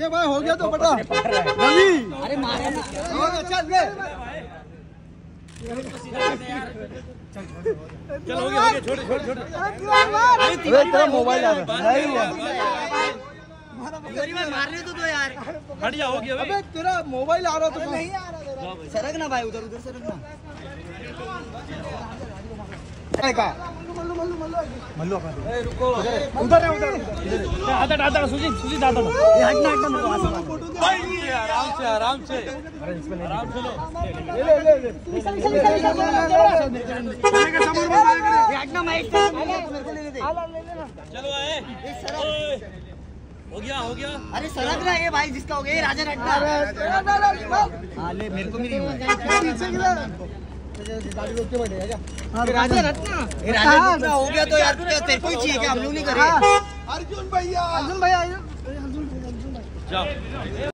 ये भाई हो गया तो बता रवि अरे मारे ना। अच्छा ले। चलो हो गया हो गया छोड़ छोड़ छोड़। अरे तेरा मोबाइल आ रहा है। मारने तो दो यार। हट जा हो गया अबे तेरा मोबाइल आ रहा तो नहीं आ रहा सरक ना भाई उधर उधर सरक ना मल्लू अपना उधर है उधर आता आता सुजीत सुजीत आता ये हटना हटना मेरे भाई आराम से आराम से। आराम से लो। ले ले ले ले। ये हटना मैं एक मेरे को लेने दे। चलो आए। हो गया हो गया। अरे सरक ना ये भाई जिसका हो गया राजा हटना हाँ मेरे को भी नहीं हुआ। राजा राजा हो। गया तो यार तेरे को ही चाहिए क्या? हम लोग नहीं करेंगे। अर्जुन भैया अर्जुन भैया। जाओ।